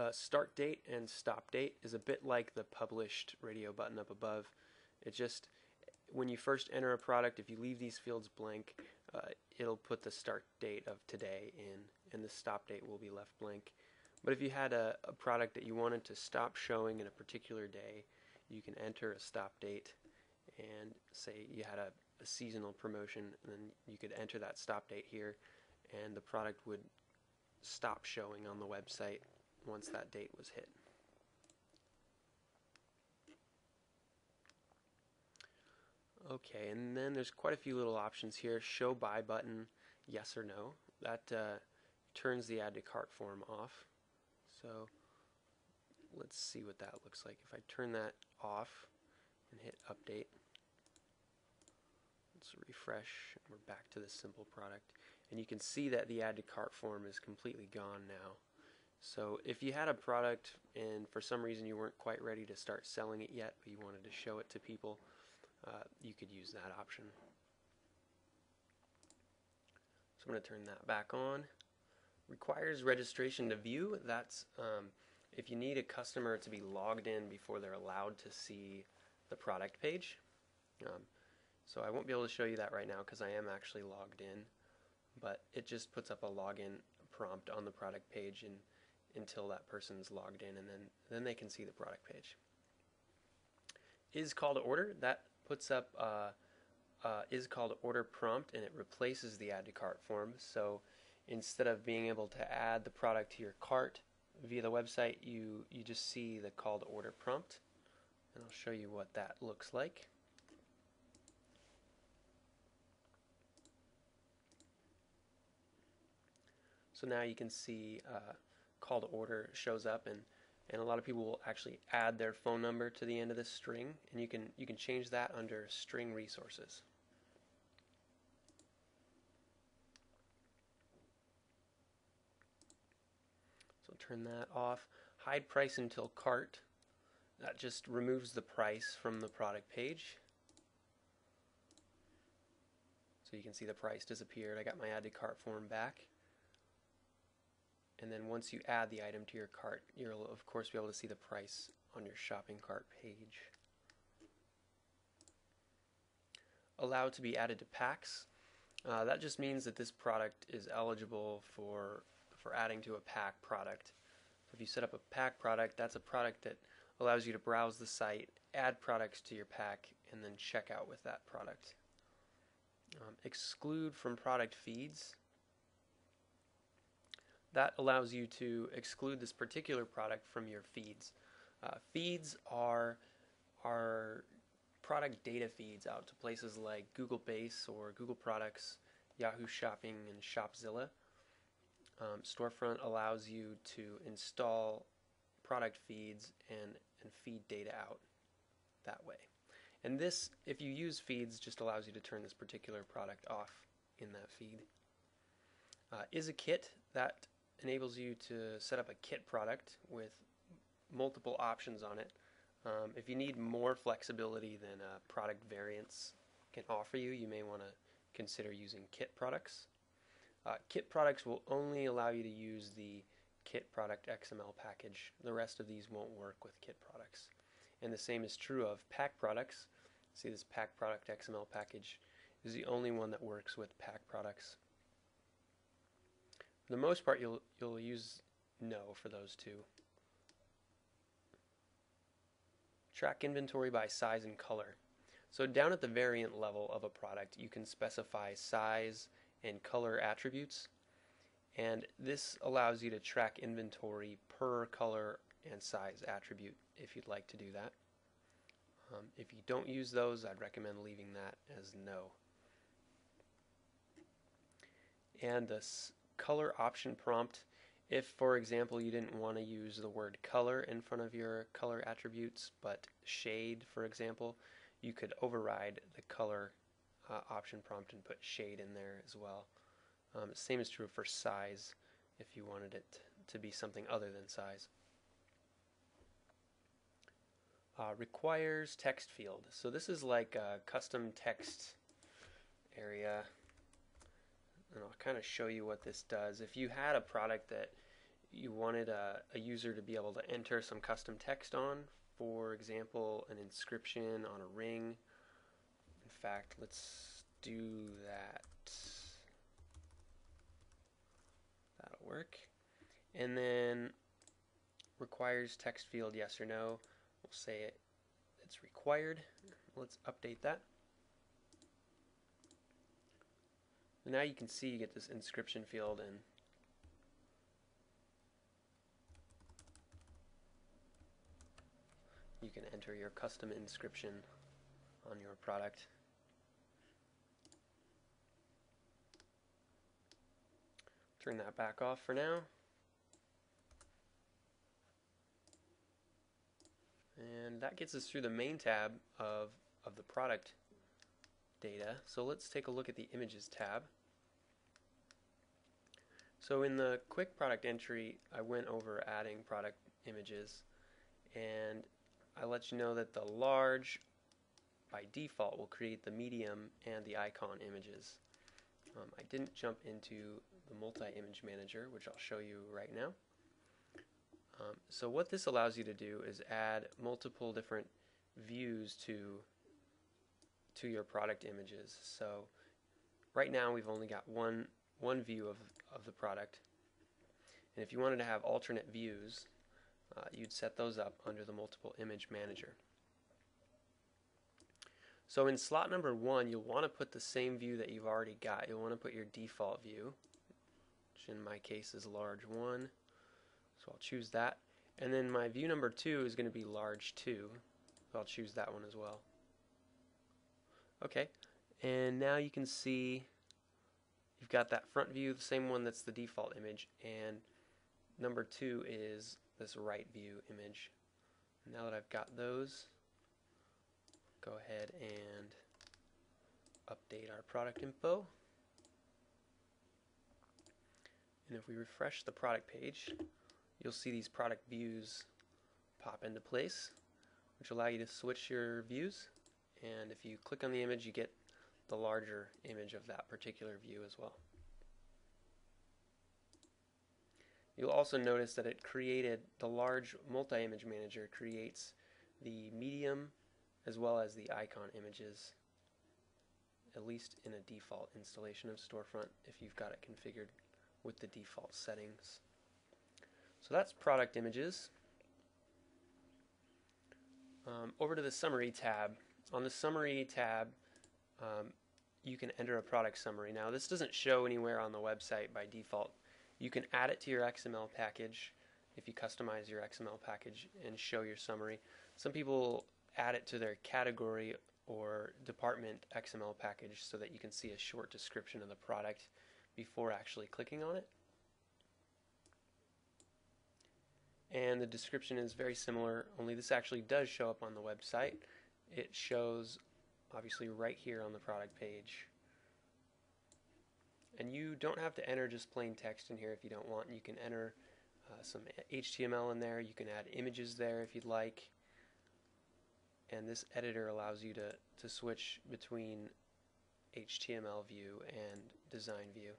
Uh, start date and stop date is a bit like the published radio button up above. It just, when you first enter a product, if you leave these fields blank, uh, it'll put the start date of today in, and the stop date will be left blank. But if you had a, a product that you wanted to stop showing in a particular day, you can enter a stop date and say you had a, a seasonal promotion, and then you could enter that stop date here, and the product would stop showing on the website once that date was hit. Okay, and then there's quite a few little options here. Show buy button, yes or no. That uh, turns the add to cart form off. So let's see what that looks like. If I turn that off and hit update, let's refresh. We're back to the simple product. And you can see that the add to cart form is completely gone now. So if you had a product and for some reason you weren't quite ready to start selling it yet, but you wanted to show it to people, uh, you could use that option. So I'm going to turn that back on. Requires registration to view. That's um, if you need a customer to be logged in before they're allowed to see the product page. Um, so I won't be able to show you that right now because I am actually logged in, but it just puts up a login prompt on the product page and until that person's logged in and then then they can see the product page. Is call to order that puts up uh, uh, is call to order prompt and it replaces the add to cart form. So instead of being able to add the product to your cart via the website, you, you just see the call to order prompt. And I'll show you what that looks like. So now you can see uh, call to order shows up and and a lot of people will actually add their phone number to the end of this string and you can you can change that under string resources. So turn that off. Hide price until cart. That just removes the price from the product page. So you can see the price disappeared. I got my add to cart form back. And then once you add the item to your cart, you'll of course be able to see the price on your shopping cart page. Allowed to be added to packs. Uh, that just means that this product is eligible for for adding to a pack product. If you set up a pack product, that's a product that allows you to browse the site, add products to your pack, and then check out with that product. Um, exclude from product feeds. That allows you to exclude this particular product from your feeds. Uh, feeds are are product data feeds out to places like Google Base or Google Products, Yahoo Shopping, and Shopzilla. Um, Storefront allows you to install product feeds and, and feed data out that way. And this, if you use feeds, just allows you to turn this particular product off in that feed. Uh, is a kit that enables you to set up a kit product with multiple options on it. Um, if you need more flexibility than uh, product variants can offer you, you may want to consider using kit products. Uh, kit products will only allow you to use the kit product XML package. The rest of these won't work with kit products. And the same is true of pack products. See this pack product XML package is the only one that works with pack products. For the most part, you'll, you'll use no for those two. Track inventory by size and color. So down at the variant level of a product, you can specify size and color attributes. And this allows you to track inventory per color and size attribute if you'd like to do that. Um, if you don't use those, I'd recommend leaving that as no. And this color option prompt, if for example you didn't want to use the word color in front of your color attributes, but shade for example, you could override the color uh, option prompt and put shade in there as well. Um, same is true for size if you wanted it to be something other than size. Uh, requires text field. So this is like a custom text area. And I'll kind of show you what this does. If you had a product that you wanted a, a user to be able to enter some custom text on, for example, an inscription on a ring. In fact, let's do that. That'll work. And then requires text field yes or no. We'll say it it's required. Let's update that. Now you can see you get this inscription field and you can enter your custom inscription on your product. Turn that back off for now. And that gets us through the main tab of, of the product data. So let's take a look at the images tab. So in the quick product entry, I went over adding product images and I let you know that the large by default will create the medium and the icon images. Um, I didn't jump into the multi-image manager, which I'll show you right now. Um, so what this allows you to do is add multiple different views to to your product images. So right now we've only got one one view of, of the product. And if you wanted to have alternate views, uh, you'd set those up under the multiple image manager. So in slot number one, you'll want to put the same view that you've already got. You'll want to put your default view, which in my case is large 1. So I'll choose that. And then my view number 2 is going to be large 2. So I'll choose that one as well. Okay, and now you can see you've got that front view, the same one that's the default image, and number 2 is this right view image. Now that I've got those, go ahead and update our product info. And if we refresh the product page, you'll see these product views pop into place, which allow you to switch your views. And if you click on the image, you get the larger image of that particular view as well. You'll also notice that it created the large multi-image manager creates the medium as well as the icon images at least in a default installation of storefront if you've got it configured with the default settings. So that's product images. Um, over to the summary tab. On the summary tab, um, you can enter a product summary. Now this doesn't show anywhere on the website by default. You can add it to your XML package if you customize your XML package and show your summary. Some people add it to their category or department XML package so that you can see a short description of the product before actually clicking on it. And the description is very similar, only this actually does show up on the website. It shows obviously right here on the product page. And you don't have to enter just plain text in here if you don't want. You can enter uh, some HTML in there. You can add images there if you'd like. And this editor allows you to, to switch between HTML view and design view.